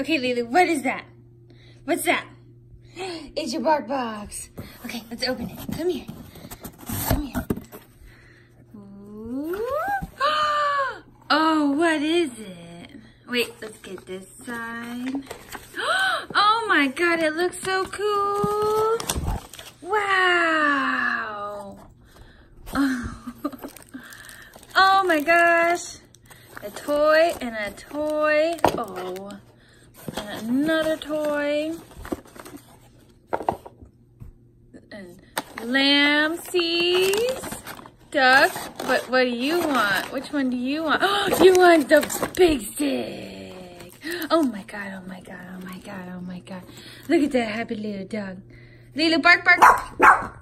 Okay, Leeloo, what is that? What's that? It's your BarkBox. Okay, let's open it. Come here. Come here. Ooh. Oh, what is it? Wait, let's get this side. Oh my god, it looks so cool. Wow. Oh my gosh. A toy and a toy. Oh. Another toy. And lamb seeds. Duck. What what do you want? Which one do you want? Oh, you want the big stick. Oh my god, oh my god, oh my god, oh my god. Look at that happy little dog. Leeloo, bark, bark.